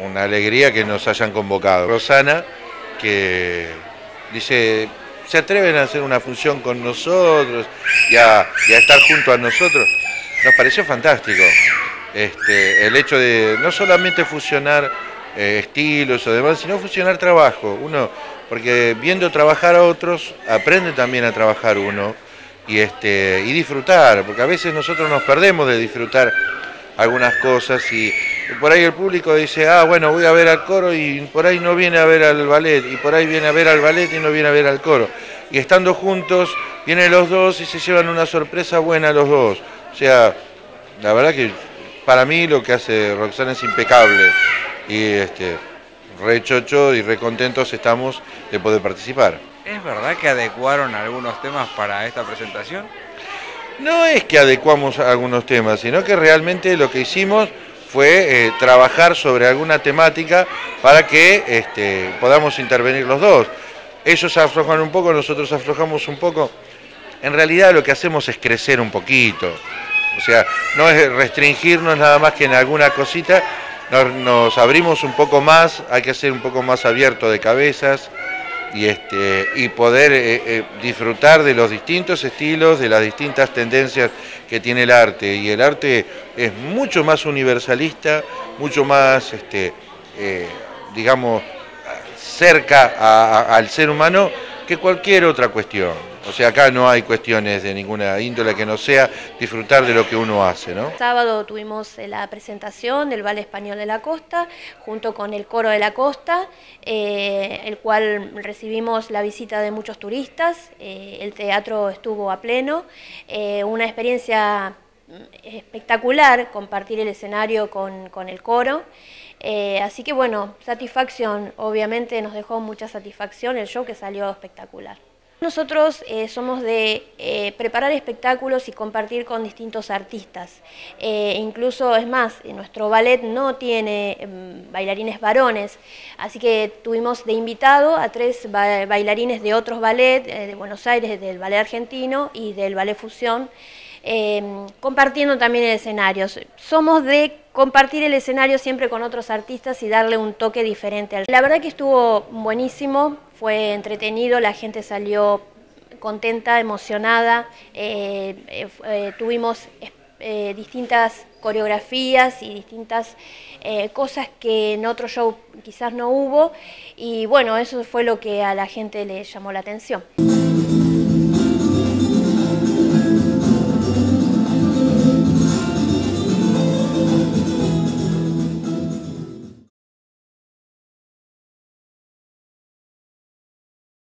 una alegría que nos hayan convocado. Rosana, que dice, se atreven a hacer una función con nosotros y a, estar junto a nosotros. Nos pareció fantástico. Este, el hecho de no solamente fusionar eh, estilos o demás, sino fusionar trabajo. Uno, porque viendo trabajar a otros, aprende también a trabajar uno y, este, y disfrutar, porque a veces nosotros nos perdemos de disfrutar algunas cosas y por ahí el público dice, ah, bueno, voy a ver al coro y por ahí no viene a ver al ballet, y por ahí viene a ver al ballet y no viene a ver al coro. Y estando juntos, vienen los dos y se llevan una sorpresa buena los dos. O sea, la verdad que para mí lo que hace Roxana es impecable. Y este, re chocho y re contentos estamos de poder participar. ¿Es verdad que adecuaron algunos temas para esta presentación? No es que adecuamos algunos temas, sino que realmente lo que hicimos fue eh, trabajar sobre alguna temática para que este, podamos intervenir los dos. Ellos aflojan un poco, nosotros aflojamos un poco. En realidad lo que hacemos es crecer un poquito. O sea, no es restringirnos nada más que en alguna cosita, nos, abrimos un poco más, hay que ser un poco más abierto de cabezas y, este, y poder eh, eh, disfrutar de los distintos estilos, de las distintas tendencias que tiene el arte. Y el arte es mucho más universalista, mucho más, este, eh, digamos, cerca al ser humano que cualquier otra cuestión. O sea, acá no hay cuestiones de ninguna índole que no sea disfrutar de lo que uno hace, ¿no? Sábado tuvimos eh, la presentación del Ballet Español de la Costa, junto con el Coro de la Costa, eh, el cual recibimos la visita de muchos turistas, eh, el teatro estuvo a pleno, una experiencia mm, espectacular compartir el escenario con, con el coro. Así que bueno, satisfacción, obviamente nos dejó mucha satisfacción el show que salió espectacular. Nosotros eh, somos de eh, preparar espectáculos y compartir con distintos artistas. Eh, incluso, es más, nuestro ballet no tiene em, bailarines varones, así que tuvimos de invitado a tres bailarines de otros ballet, de Buenos Aires, del ballet argentino y del ballet fusión, em, compartiendo también el escenario. Somos de compartir el escenario siempre con otros artistas y darle un toque diferente. La verdad que estuvo buenísimo, fue entretenido, la gente salió contenta, emocionada, eh, eh, eh, tuvimos distintas coreografías y distintas cosas que en otro show quizás no hubo y bueno, eso fue lo que a la gente le llamó la atención.